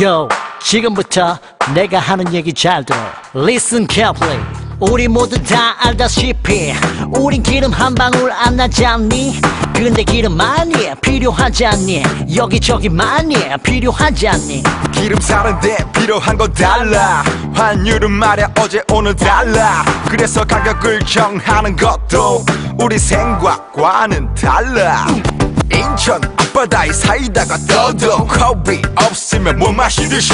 Yo, 지금부터 내가 하는 얘기 잘 들어. Listen carefully. 우리 모두 다 알다시피 우린 기름 한 방울 안 나지 않니? 근데 기름 많이 필요하지 않니? 여기저기 많이 필요하지 않니? 기름 사는데 필요한 건 달라 환율은 말야 어제 오늘 달라 그래서 가격을 정하는 것도 우리 생각과는 달라 인천 앞바다에 사이다가 떠도 컵이 없으면 못 마시듯이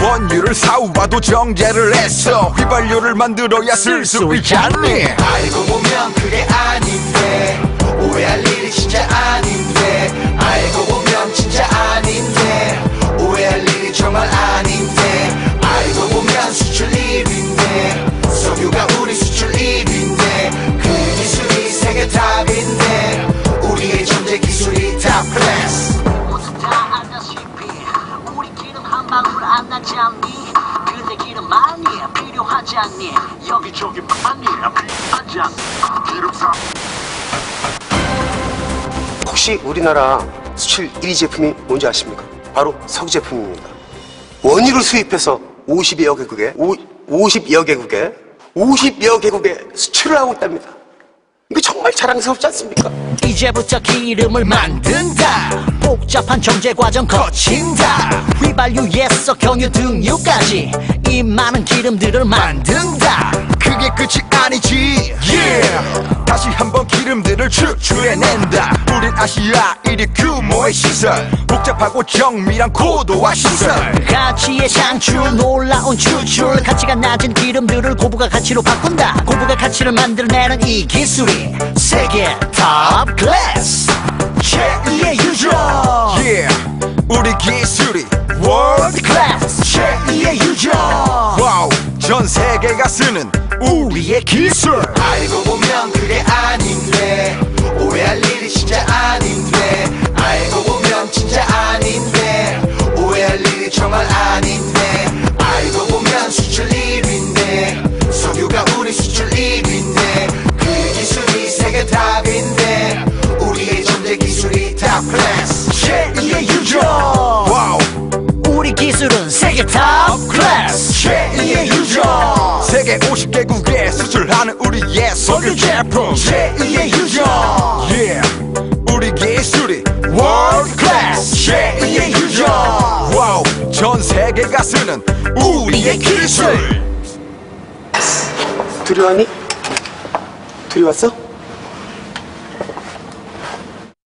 원유를 사와도 정제를 해서 휘발유를 만들어야 쓸 수 있지 않니? 알고 보면 그게 아닌데 오해할 일이 진짜 아닌데 알고 보면 진짜 아닌데 오해할 일이 정말 아닌데 알고 보면 수출 1위인데 석유가 우리 수출 1위인데 그 기술이 세계 탑인 나지 않니? 근데 기름 많이 필요하지 않니? 여기저기 많이 필요하지 않니? 기름 사 혹시 우리나라 수출 1위 제품이 뭔지 아십니까? 바로 석유 제품입니다. 원유를 수입해서 50여 개국에, 오, 50여 개국에, 50여 개국에 수출을 하고 있답니다. 이거 정말 자랑스럽지 않습니까? 이제부터 기름을 만든다 복잡한 정제 과정 거친다. 휘발유에서 경유 등유까지 이 많은 기름들을 만든다. 그게 끝이 아니지. Yeah. 다시 한번 기름들을 추출해낸다. 우린 아시아 1위 규모의 시설. 복잡하고 정밀한 고도화 시설. 가치의 창출 놀라운 추출. 가치가 낮은 기름들을 고부가 가치로 바꾼다. 고부가 가치를 만들어내는 이 기술이 세계 top class 기술이 world class 제2의 유전. Wow 전 세계가 쓰는 우리의 기술. 알고 보면 그게 아닌데 오해할 일이 진짜 아닌데 세계 top class 제2의 유전 세계 50개국에 수출하는 우리의 석유 제품. 제2의 유전 yeah. 우리 기술이 world class 제2의 유전 wow 전 세계가 쓰는 우리의 기술? 둘이 왔어?